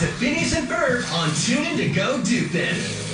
to Phineas and Ferb on TuneIn to Go Duke then.